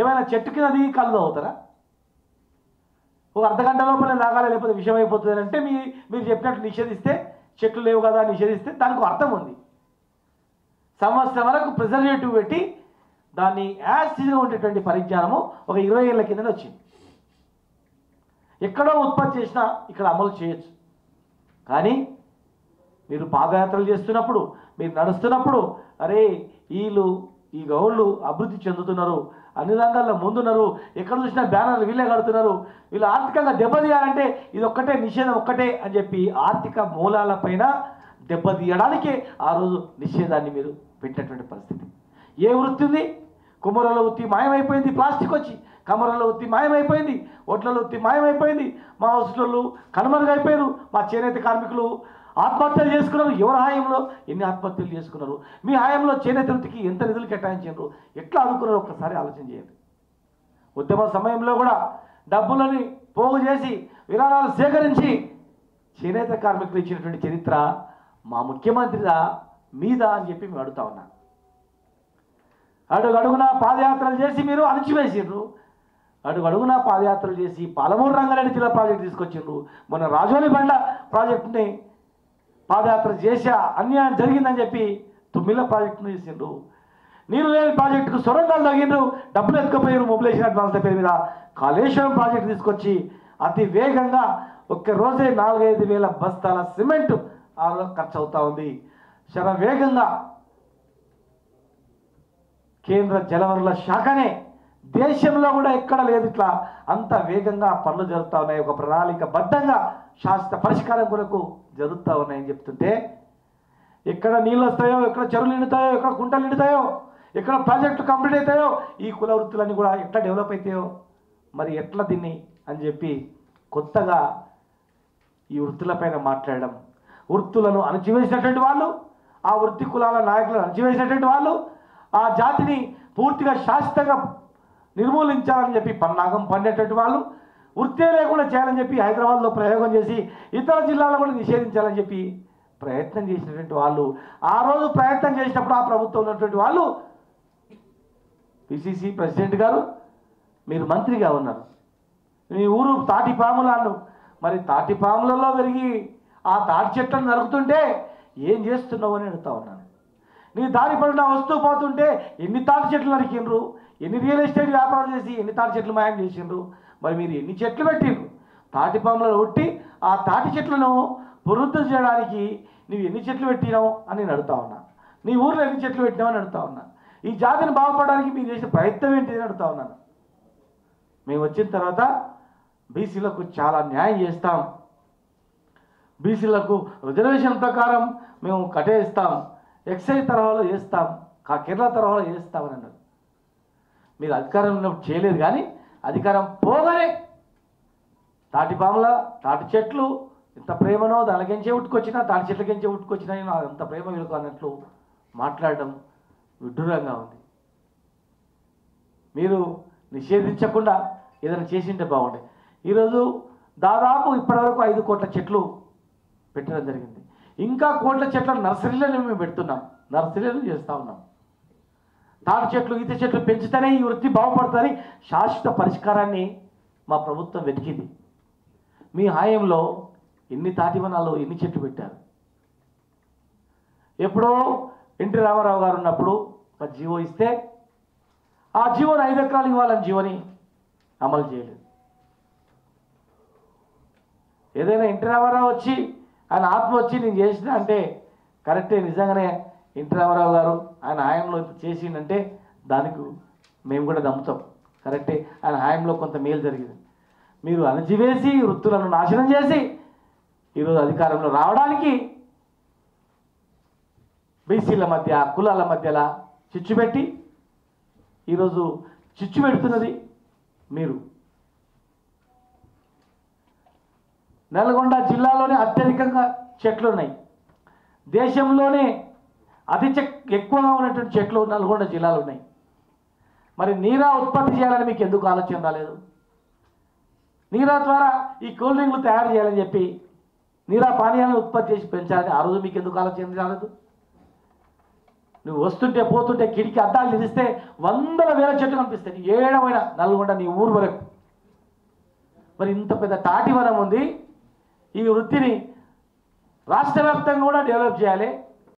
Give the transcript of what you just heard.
ఏమైనా చెట్టు కింద దిగి కళ్ళు అవుతారా ఒక అర్ధగంట లోపల తాగాలి లేకపోతే విషయం అయిపోతుంది అంటే మీ మీరు చెప్పినట్టు నిషేధిస్తే చెట్లు లేవు కదా నిషేధిస్తే దానికి అర్థం ఉంది. సంవత్సరం వరకు ప్రిజర్వేటివ్ పెట్టి దాన్ని యాసిడ్గా ఉండేటువంటి పరిజ్ఞానము ఒక ఇరవై ఏళ్ళ కిందనే వచ్చింది. ఎక్కడో ఉత్పత్తి చేసినా ఇక్కడ అమలు చేయొచ్చు. కానీ మీరు పాదయాత్రలు చేస్తున్నప్పుడు మీరు నడుస్తున్నప్పుడు అరే వీళ్ళు ఈ గౌళ్ళు అభివృద్ధి చెందుతున్నారు అన్ని రంగాల్లో ముందున్నారు ఎక్కడ చూసినా బ్యానర్లు వీళ్ళే కడుతున్నారు. వీళ్ళు ఆర్థికంగా దెబ్బతీయాలంటే ఇది ఒక్కటే నిషేధం ఒక్కటే అని చెప్పి ఆర్థిక మూలాలపైన దెబ్బతీయడానికే ఆ రోజు నిషేధాన్ని మీరు పెట్టినటువంటి పరిస్థితి. ఏ వృత్తి ఉంది? కుమరల వృత్తి మాయమైపోయింది ప్లాస్టిక్ వచ్చి కమరల వృత్తి మాయమైపోయింది ఒట్లలో వృత్తి మాయమైపోయింది. మా హౌస్లలో కనుమరుగైపోయారు మా చేనేత కార్మికులు ఆత్మహత్యలు చేసుకున్నారు ఎవరి హాయంలో? ఎన్ని ఆత్మహత్యలు చేసుకున్నారు? మీ హాయంలో చేనేత వృత్తికి ఎంత నిధులు కేటాయించారు ఎట్లా ఆదుకున్నారో ఒక్కసారి ఆలోచన చేయండి. ఉద్యమ సమయంలో కూడా డబ్బులని పోగు చేసి విరాళాలు సేకరించి చేనేత కార్మికులు ఇచ్చినటువంటి చరిత్ర మా ముఖ్యమంత్రిదా మీదా అని చెప్పి మేము అడుగుతా ఉన్నాం. అడుగు అడుగున పాదయాత్రలు చేసి మీరు అణిచివేసిండ్రు అడుగు అడుగున పాదయాత్రలు చేసి పాలమూరు రంగారెడ్డి జిల్లా ప్రాజెక్ట్ తీసుకొచ్చిండ్రు మొన్న రాజోలి బండ ప్రాజెక్టుని పాదయాత్ర చేశా అన్యాయం జరిగిందని చెప్పి తుమ్మిల ప్రాజెక్టును చేసిండ్రు. నీరు లేని ప్రాజెక్టుకు సొరంగాలు తగ్గిండ్రు డబ్బులు ఎత్తుకపోయారు మొబిలైజేషన్ అడ్వాన్స్ పేరు మీద. కాళేశ్వరం ప్రాజెక్టు తీసుకొచ్చి అతి వేగంగా ఒక్క రోజే నాలుగైదు వేల బస్తాల సిమెంట్ ఆ ఖర్చు అవుతా ఉంది. చాలా వేగంగా కేంద్ర జలవనరుల శాఖనే దేశంలో కూడా ఎక్కడ లేదు ఇట్లా. అంత వేగంగా పనులు జరుగుతూ ఉన్నాయి. ఒక ప్రణాళికబద్ధంగా శాస్త్ర పరిష్కారం కొరకు జరుగుతూ ఉన్నాయని చెప్తుంటే ఎక్కడ నీళ్ళు వస్తాయో ఎక్కడ చెరువులు నిండుతాయో ఎక్కడ కుంటలు నిండుతాయో ఎక్కడ ప్రాజెక్టులు కంప్లీట్ అవుతాయో ఈ కుల వృత్తులన్నీ కూడా ఎట్లా డెవలప్ అవుతాయో మరి ఎట్లా దీన్ని అని చెప్పి కొత్తగా ఈ వృత్తులపైన మాట్లాడడం. వృత్తులను అణచివేసినటువంటి వాళ్ళు ఆ వృత్తి కులాల నాయకులను అణచివేసినటువంటి వాళ్ళు ఆ జాతిని పూర్తిగా శాశ్వతంగా నిర్మూలించాలని చెప్పి పన్నాగం పండేటటువంటి వాళ్ళు వృత్తే లేకుండా చేయాలని చెప్పి హైదరాబాద్లో ప్రయోగం చేసి ఇతర జిల్లాలో కూడా నిషేధించాలని చెప్పి ప్రయత్నం చేసినటువంటి వాళ్ళు ఆ రోజు ప్రయత్నం చేసినప్పుడు ఆ ప్రభుత్వం ఉన్నటువంటి వాళ్ళు పిసిసి ప్రెసిడెంట్ గారు మీరు మంత్రిగా ఉన్నారు. మీ ఊరు తాటిపాములను మరి తాటిపాములలో పెరిగి ఆ తాటి చెట్లను నరుకుతుంటే ఏం చేస్తున్నావు అని అడుగుతా ఉన్నాను. నీ దారి పడిన వస్తూ పోతుంటే ఎన్ని తాటి చెట్లు నరికిండ్రు? ఎన్ని రియల్ ఎస్టేట్ వ్యాపారాలు చేసి ఎన్ని తాటి చెట్లు మాయం చేసిండ్రు? మరి మీరు ఎన్ని చెట్లు పెట్టిండ్రు? తాటి పాములను ఉట్టి ఆ తాటి చెట్లను పునరుద్ధం చేయడానికి నువ్వు ఎన్ని చెట్లు పెట్టినావు అని నేను అడుగుతా ఉన్నా. నీ ఊర్లో ఎన్ని చెట్లు పెట్టినావు అని అడుగుతా ఉన్నా. ఈ జాతిని బాగుపడడానికి మీరు చేసిన ప్రయత్నం ఏంటి అని అడుగుతా ఉన్నాను. మేము వచ్చిన తర్వాత బీసీలకు చాలా న్యాయం చేస్తాం. బీసీలకు రిజర్వేషన్ ప్రకారం మేము కట్టేస్తాం. ఎక్సైజ్ తరహాలో చేస్తాం. కా కేరళ తరహాలో చేస్తామని అన్నారు. మీరు అధికారం ఉన్నప్పుడు చేయలేదు కానీ అధికారం పోగానే తాటి పాముల తాటి చెట్లు ఎంత ప్రేమనో దానికెంచే ఉట్టుకొచ్చినా తాటి చెట్లకించే ఉట్టుకొచ్చినా నాకు అంత ప్రేమ వీళ్ళకు అన్నట్లు మాట్లాడడం విడ్డూరంగా ఉంది. మీరు నిషేధించకుండా ఏదైనా చేసింటే బాగుండే. ఈరోజు దాదాపు ఇప్పటివరకు ఐదు కోట్ల చెట్లు పెట్టడం జరిగింది. ఇంకా కోట్ల చెట్ల నర్సరీలను మేము పెడుతున్నాం. నర్సరీలను చేస్తూ ఉన్నాం. తాటి చెట్లు ఈత చెట్లు పెంచితేనే ఈ వృత్తి బాగుపడుతుంది శాశ్వత పరిష్కారాన్ని మా ప్రభుత్వం వెతికింది. మీ హాయంలో ఎన్ని తాటి వనాలు ఎన్ని చెట్లు పెట్టారు? ఎప్పుడో ఎన్టీ రామారావు గారు ఉన్నప్పుడు ఒక జీవో ఇస్తే ఆ జీవోని ఐదు ఎకరాలు ఇవ్వాలని జీవోని అమలు చేయలేదు. ఏదైనా ఎన్టీ రామారావు వచ్చి ఆయన ఆత్మ వచ్చి నేను చేసిన అంటే కరెక్టే నిజంగానే ఎన్టీ రామారావు గారు ఆయన హాయంలో చేసిందంటే దానికి మేము కూడా నమ్ముతాం. కరెక్టే? ఆయన హాయంలో కొంత మేలు జరిగింది. మీరు అణచివేసి వృత్తులను నాశనం చేసి ఈరోజు అధికారంలో రావడానికి బీసీల మధ్య కులాల మధ్యలా చిచ్చు పెట్టి ఈరోజు చిచ్చు పెడుతున్నది మీరు. నల్గొండ జిల్లాలోనే అత్యధికంగా చెట్లు ఉన్నాయి. దేశంలోనే అతి చెక్ ఎక్కువగా ఉన్నటువంటి చెట్లు నల్గొండ జిల్లాలో ఉన్నాయి. మరి నీరా ఉత్పత్తి చేయాలని మీకు ఎందుకు ఆలోచన రాలేదు? నీరా ద్వారా ఈ కూల్ డ్రింక్లు తయారు చేయాలని చెప్పి నీరా పానీయాలను ఉత్పత్తి చేసి పెంచాలని ఆ రోజు మీకు ఎందుకు ఆలోచన రాలేదు? నువ్వు వస్తుంటే పోతుంటే కిటికీ అద్దాలు నిలిస్తే వందల వేల చెట్లు కనిపిస్తాయి. ఏడమైన నల్గొండ నీ ఊరు వరకు. మరి ఇంత పెద్ద తాటి వనం ఉంది. ఈ వృత్తిని రాష్ట్ర వ్యాప్తంగా కూడా డెవలప్ చేయాలి.